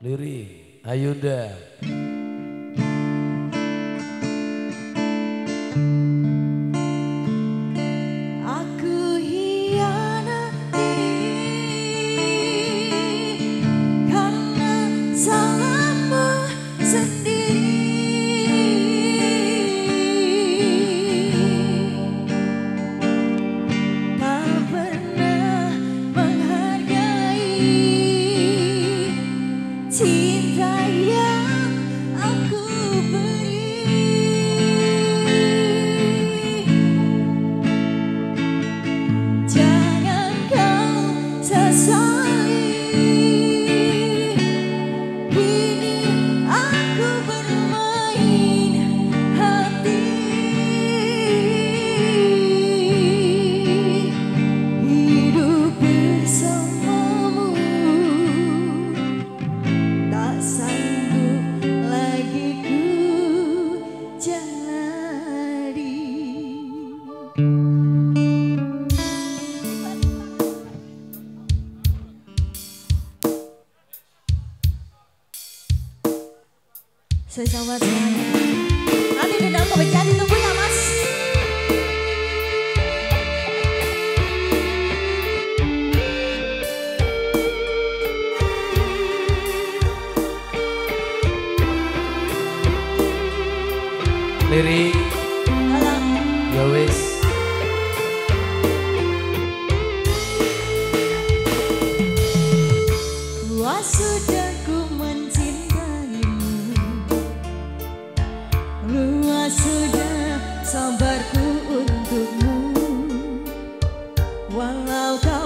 Liri, Ayunda. 在想我 setelah ku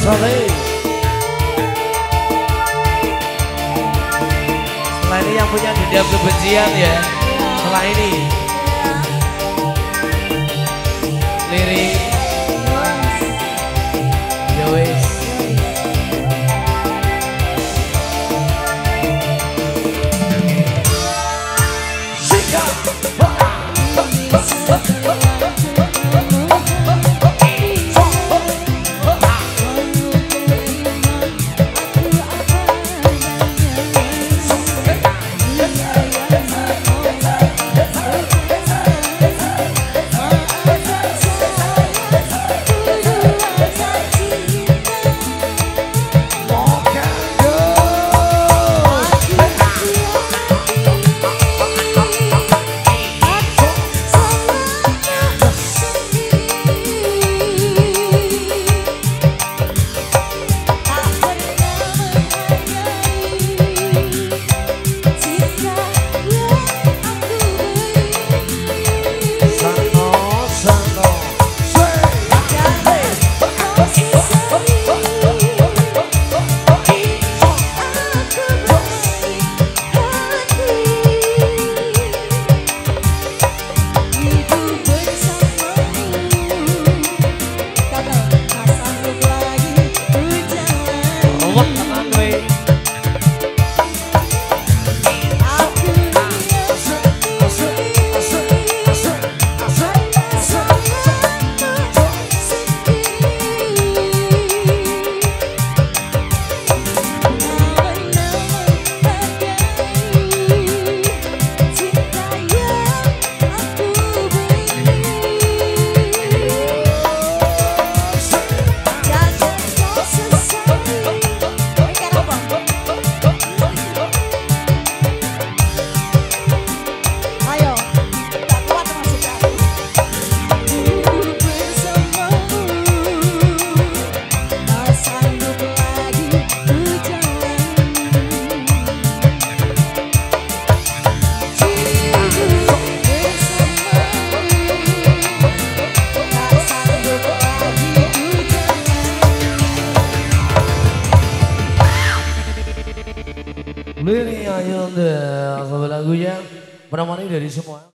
Selain, Setelah ini yang punya dendam kebencian ya Setelah ini. Mantap lagunya. Penamanya dari semua.